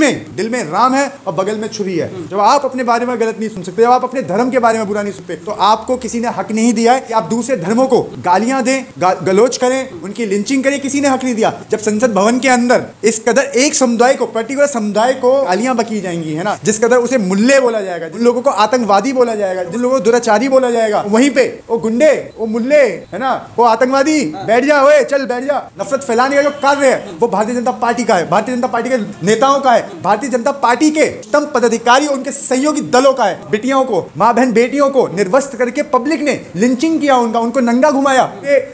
में दिल में राम है और बगल में छुरी है। जब आप अपने बारे में गलत नहीं सुन सकते जब आप अपने धर्म के बारे में बुरा नहीं सुनते तो आपको किसी ने हक नहीं दिया है कि आप दूसरे धर्मों को गालियाँ दें गा, गलोच करें उनकी लिंचिंग करें किसी ने हक नहीं दिया। जब संसद भवन के अंदर इस कदर एक समुदाय को पर्टिकुलर समुदाय को गालियाँ बकी जाएँगी है ना? जिस कदर उसे मुल्ले बोला जाएगा जिन लोगों को आतंकवादी बोला जाएगा जिन लोगों को दुराचारी बोला जाएगा वहीं पे वो गुंडे वो मुल्ले है ना? वो आतंकवादी बैठ जा ओए चल बैठ जा। नफरत फैलाने का जो कार्य है वो भारतीय जनता पार्टी का है। भारतीय जनता पार्टी के नेताओं का है। भारतीय जनता पार्टी के स्तंभ पदाधिकारी उनके सहयोगी दलों का है। बेटियों को, माँ बहन बेटियों को निर्वस्त करके पब्लिक ने लिंचिंग किया उनका, उनको नंगा घुमाया।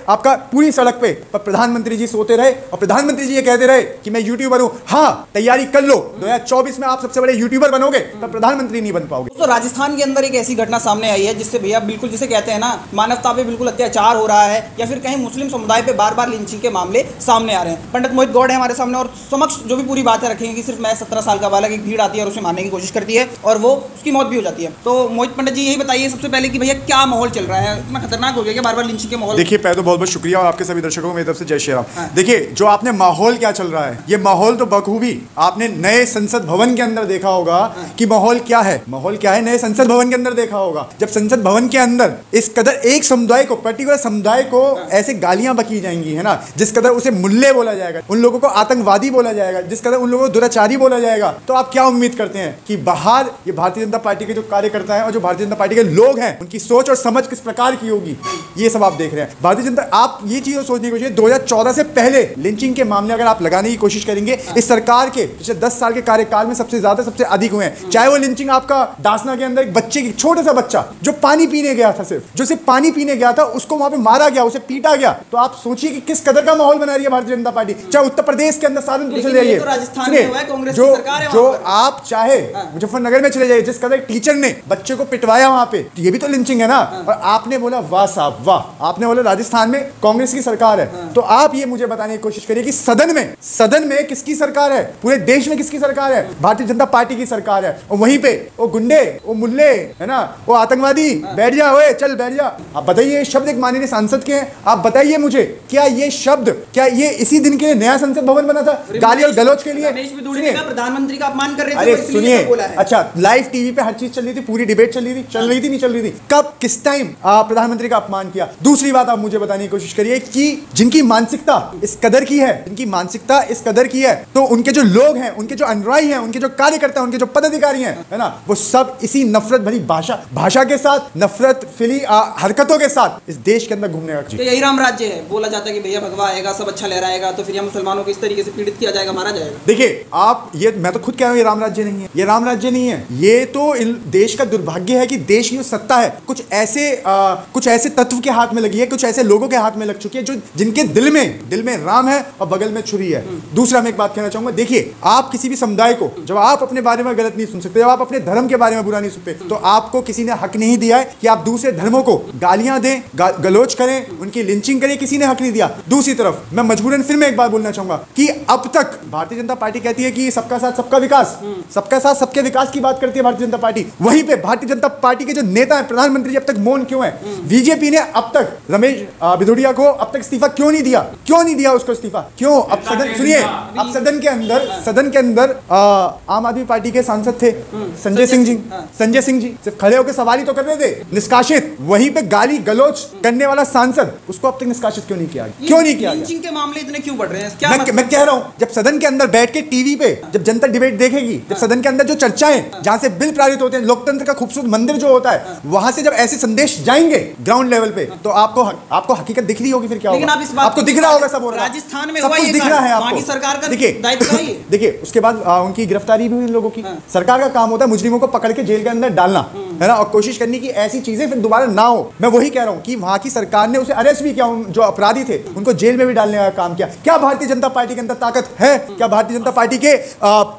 आपका पूरी सड़क पे। पर प्रधानमंत्री जी सोते रहे और प्रधानमंत्री जी ये कहते रहे कि मैं यूट्यूबर हूँ। हाँ तैयारी कर लो। 2024 में आप सबसे बड़े यूट्यूबर बनोगे पर प्रधानमंत्री नहीं बन पाओगे। तो राजस्थान के अंदर एक ऐसी घटना सामने आई है, जिससे भैया बिल्कुल जिसे कहते हैं ना, मानवता पे बिल्कुल अत्याचार हो रहा है या फिर कहीं मुस्लिम समुदाय पे बार बार लिंचिंग के मामले सामने आ रहे हैं। पंडित मोहित गौड़ है हमारे सामने और समक्ष जो भी पूरी बातें रखेंगे सिर्फ़ मैं सत्रह साल का बालक एक भीड़ आती है और उसे मारने की कोशिश करती है और वो उसकी मौत भी हो जाती है। तो मोहित पंडित जी यही बताइए सबसे पहले कि भैया क्या माहौल चल रहा है? इतना खतरनाक हो गया कि बार बार लिंचिंग के माहौल देखिए पहले तो बहुत बहुत शुक्रिया और आपके सभी दर्शकों को मेरी तरफ़ से जय श्री राम। हाँ। देखिए जो आपने माहौल क्या चल रहा है ये माहौल तो बखूबी आपने नए संसद भवन के अंदर देखा होगा कि माहौल क्या है। माहौल क्या है? नए संसद भवन के अंदर देखा होगा। जब संसद भवन के अंदर इस कदर एक समुदाय को पर्टिकुलर समुदाय को ऐसे गालियाँ बकी जाएँगी है ना? जिस कदर उसे मुल्ले बोला जाएगा उन लोगों को आतंकवादी बोला जाएगा जिस कदर उन लोगों को दुराचारी बोला जाएगा। तो आप क्या उम्मीद करते हैं कि बाहर ये भारतीय जनता पार्टी के जो कार्यकर्ता हैं और जो भारतीय जनता पार्टी के लोग हैं उनकी सोच और समझ किस प्रकार की होगी? ये सब आप देख रहे हैं। भारतीय जनता आप ये चीज़ सोचने की कोशिश 2014 से पहले लिंचिंग के मामले अगर आप लगाने की कोशिश करेंगे इस सरकार के पिछले 10 साल के कार्यकाल में सबसे ज़्यादा सबसे अधिक हुए हैं। चाहे वो लिंचिंग आपका दासना के अंदर एक बच्चे की छोटा सा बच्चा जो पानी पीने गया था सिर्फ़ जो सिर्फ़ पानी पीने गया था उसको वहाँ पे मारा गया उसे पीटा गया। तो आप सोचिए कि किस कदर का माहौल बना रही है भारतीय जनता पार्टी। चाहे उत्तर प्रदेश के अंदर सहारनपुर ये जाइए। तो है, जो है जो आप चाहे मुजफ्फरनगर में चले जाइए जिस कदर टीचर ने बच्चे को पिटवाया वहाँ पे ये भी तो लिंचिंग है ना? और आपने बोला वाह साहब वाह। आपने बोला राजस्थान में कांग्रेस की सरकार है। तो आप ये मुझे बताने की कोशिश करिए कि सदन में सदन में किसकी सरकार है? पूरे देश में किसकी सरकार है? भारतीय जनता पार्टी की सरकार है। और वहीं पे वो गुंडे वो मुल्ले है ना? वो आतंकवादी बैठ जा ओए चल बैठ जा। आप बताइए शब्द एक माननीय सांसद के हैं। आप बताइए मुझे क्या ये शब्द क्या ये इसी दिन के लिए नया संसद भवन बना था? गाली और गलोच के लिए? प्रधानमंत्री का अपमान कर रहे थे अरे सुनिए है। अच्छा लाइव टीवी पे हर चीज़ चल रही थी पूरी डिबेट चल रही थी चल रही थी नहीं चल रही थी। कब किस टाइम प्रधानमंत्री का अपमान किया? दूसरी बात आप मुझे बताने की कोशिश करिए कि जिनकी मानसिकता इस कदर की है जिनकी मानसिकता इस कदर की है तो उनके जो लोग हैं उनके जो अनुयायी हैं उनके जो कार्यकर्ता हैं उनके जो पदाधिकारी हैं है ना वो सब इसी नफरत भरी भाषा भाषा के साथ नफरत फिली हरकतों के साथ इस देश के अंदर घूमने का तो यही राम राज्य है। बोला जाता है कि भैया भगवा आएगा सब अच्छा लहराएगा तो फिर यहाँ मुसलमानों को इस तरीके से पीड़ित किया जाएगा मारा जाएगा। देखिए आप ये मैं तो खुद कह रहा हूँ ये राम राज्य नहीं है। ये राम राज्य नहीं है। ये तो इन देश का दुर्भाग्य है कि देश की जो सत्ता है कुछ ऐसे आ, कुछ ऐसे तत्व के हाथ में लगी है कुछ ऐसे लोगों के हाथ में लग चुकी है जो जिनके दिल में दिल में राम है और बगल में छुरी है। दूसरा मैं एक बात कहना चाहूँगा देखिए आप किसी भी समुदाय को जब आप अपने बारे में गलत नहीं सुन सकते जब आप अपने धर्म के बारे में बुरा नहीं सुनते तो आपको किसी ने हक नहीं दिया है कि आप दूसरे धर्मों को गालियाँ दें गा, गलोच करें उनकी लिंचिंग करें किसी ने हक नहीं दिया। दूसरी तरफ़ मैं मजबूरन फिर मैं एक बार बोलना चाहूँगा कि अब तक भारतीय जनता पार्टी कहती है कि सबका साथ सबका विकास। सबका साथ सबके विकास की बात करती है भारतीय जनता पार्टी। वहीं पे भारतीय जनता पार्टी के जो नेता है प्रधानमंत्री जी अब तक मौन क्यों है? बीजेपी ने अब तक रमेश बिधुड़िया को अब तक इस्तीफा क्यों नहीं दिया? क्यों नहीं दिया उसको इस्तीफा? क्यों? अब सदन सुनिए अब सदन के अंदर सदन के अंदर आम आदमी पार्टी के सांसद थे संजय सिंह जी। संजय सिंह जी सिर्फ़ खड़े होकर सवाल ही तो कर रहे थे। निष्कासित वहीं पे गाली गलोच करने वाला सांसद उसको अब तक निष्कासित क्यों नहीं किया क्यों नहीं किया के मामले इतने क्यों बढ़ रहे हैं? मैं कह रहा हूँ जब सदन के अंदर बैठ के टीवी पे जब जनता डिबेट देखेगी जब सदन के अंदर जो चर्चाएँ जहाँ से बिल पारित होते हैं लोकतंत्र का खूबसूरत मंदिर जो होता है वहाँ से जब ऐसे संदेश जाएँगे ग्राउंड लेवल पे तो आपको आपको हकीकत दिख रही होगी फिर क्या होगा? आप आपको दिख रहा होगा सब हो रहा है। राजस्थान में सब कुछ दिख रहा है आपको। सरकार का देखिए है। देखिए उसके बाद उनकी गिरफ्तारी भी हुई इन लोगों की। हाँ। सरकार का काम होता है मुजरिमों को पकड़ के जेल के अंदर डालना। है ना? और कोशिश करनी की ऐसी चीज़ें फिर दोबारा ना हो। मैं वही कह रहा हूँ कि वहाँ की सरकार ने उसे अरेस्ट भी किया जो अपराधी थे, उनको जेल में भी डालने का काम किया। क्या भारतीय जनता पार्टी के अंदर ताकत है? क्या भारतीय जनता पार्टी के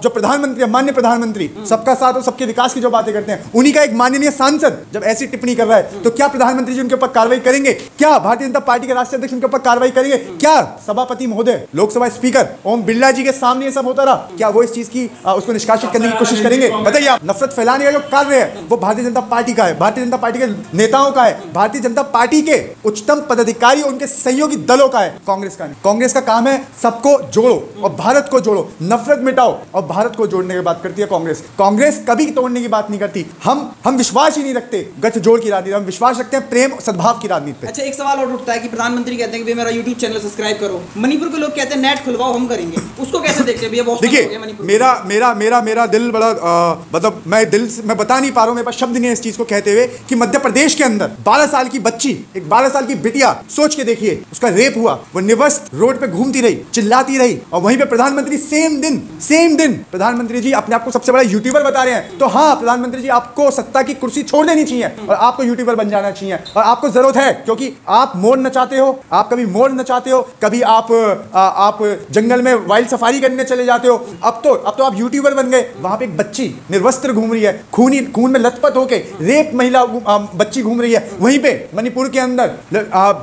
जो प्रधानमंत्री मान्य प्रधानमंत्री, सबका साथ और सबके विकास की जो बातें करते हैं, उन्हीं का एक माननीय सांसद जब ऐसी टिप्पणी कर रहा है तो क्या प्रधानमंत्री जी उनके ऊपर कार्रवाई करेंगे? क्या भारतीय जनता पार्टी के राष्ट्रीय अध्यक्ष उनके ऊपर कार्रवाई करेंगे? क्या सभापति महोदय, लोकसभा स्पीकर ओम बिरला जी के सामने ये सब होता रहा? क्या वो इस चीज़ की उसको निष्कासित करने की कोशिश करेंगे? बताइए आप। नफरत फैलाने का जो कार्य है, वो भारतीय जनता पार्टी का है भारतीय जनता पार्टी के नेताओं का है भारतीय जनता पार्टी के उच्चतम पदाधिकारी और उनके सहयोगी दलों का है कांग्रेस का नहीं। कांग्रेस का काम है सबको जोड़ो और भारत को जोड़ो नफरत मिटाओ और भारत को जोड़ने की बात करती है कांग्रेस। कांग्रेस कभी तोड़ने की बात नहीं करती। हम हम विश्वास ही नहीं रखते गठजोड़ की राजनीति हम विश्वास रखते हैं प्रेम सद्भाव की राजनीति पे। अच्छा एक सवाल और उठता है कि प्रधानमंत्री कहते हैं कि मेरा यूट्यूब चैनल सब्सक्राइब करो। मणिपुर के लोग कहते हैं नेट खुलवाओ हम करेंगे। उसको कैसे देखते हैं? भैया बहुत देखिए मेरा मेरा मेरा मेरा दिल बड़ा मतलब मैं दिल से मैं बता नहीं पा रहा हूँ मेरे पास शब्द है इस चीज़ को कहते हुए कि मध्य प्रदेश के अंदर 12 साल की बच्ची, एक 12 साल की बिटिया, सोच के देखिए, उसका रेप हुआ। वो निवस्त रोड पे घूमती रही, चिल्लाती रही और वहीं पे प्रधानमंत्री सेम दिन सेम दिन प्रधानमंत्री जी अपने आप को सबसे बड़ा यूट्यूबर बता रहे हैं। तो हाँ प्रधानमंत्री जी, आपको सत्ता की कुर्सी छोड़ देनी चाहिए और आपको यूट्यूबर बन जाना चाहिए और आपको ज़रूरत है क्योंकि आप मोर नचाते हो, आप कभी मोर नचाते हो, कभी आप आप जंगल में वाइल्ड सफारी करने चले जाते हो। अब तो अब तो आप यूट्यूबर बन गए। वहाँ पे एक बच्ची निर्वस्त्र घूम रही है, खूनी, खून में लथपथ होके रेप महिला बच्ची घूम रही है। वहीं पे मणिपुर के अंदर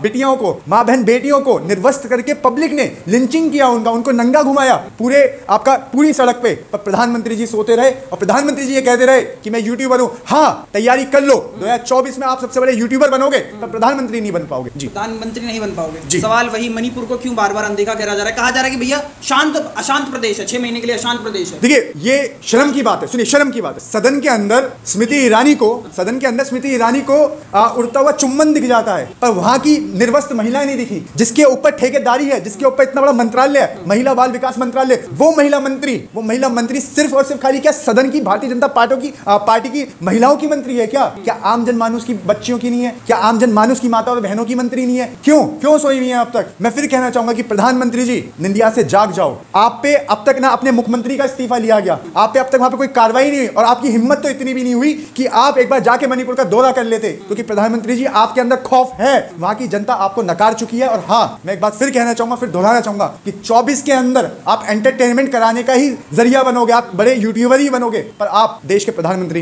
बेटियों को माँ बहन बेटियों को निर्वस्त्र करके पब्लिक ने लिंचिंग किया उनका उनको नंगा घुमाया। पूरे आपका पूरी सड़क पे पर प्रधानमंत्री जी सोते रहे और प्रधानमंत्री जी ये कहते रहे कि मैं यूट्यूबर हूँ। हाँ तैयारी कर लो। 2024 में आप सबसे बड़े यूट्यूबर बनोगे पर प्रधानमंत्री नहीं बन पाओगे। जी। प्रधानमंत्री नहीं बन पाओगे। सवाल वही मणिपुर को क्यों बार बार अनदेखा करा जा रहा है? कहा जा रहा है कि भैया शांत अशांत प्रदेश है छह महीने के लिए अशांत प्रदेश है। देखिए ये शर्म की बात है सुनिए शर्म की बात है। सदन के अंदर स्मृति ईरानी को, सदन के अंदर स्मृति ईरानी को उड़ता हुआ चुम्बन दिख जाता है। पर वहाँ की निर्वस्त महिलाएँ नहीं दिखी। जिसके ऊपर ठेकेदारी है, जिसके ऊपर इतना बड़ा मंत्रालय है, महिला बाल विकास मंत्रालय, वो महिला मंत्री, वो महिला मंत्री सिर्फ़ और सिर्फ़ खाली क्या सदन की भारतीय जनता पार्टी की पार्टी की महिलाओं की मंत्री है क्या? क्या आम जनमानुस की बच्चियों की नहीं है? क्या आम जनमानुस की माता और बहनों की मंत्री नहीं है? क्यों? क्यों सोई हुई है अब तक? मैं फिर कहना चाहूँगा कि प्रधानमंत्री जी, निंदिया से जाग जाओ। आप पे अब तक ना अपने मुख्यमंत्री का इस्तीफा लिया गया। आप पे अब तक वहाँ पे कोई कार्रवाई नहीं हुई और आपकी हिम्मत तो इतनी भी नहीं हुई कि आप एक बार जाके मणिपुर का दौरा कर लेते, क्योंकि प्रधानमंत्री जी आपके अंदर खौफ है। वहाँ की जनता आपको नकार चुकी है, और हाँ मैं एक बात फिर कहना चाहूँगा, फिर दोहराना चाहूँगा कि 24 के अंदर आप एंटरटेनमेंट कराने का ही ज़रिया बनोगे, आप बड़े यूट्यूबर ही बनोगे, पर आप देश के प्रधानमंत्री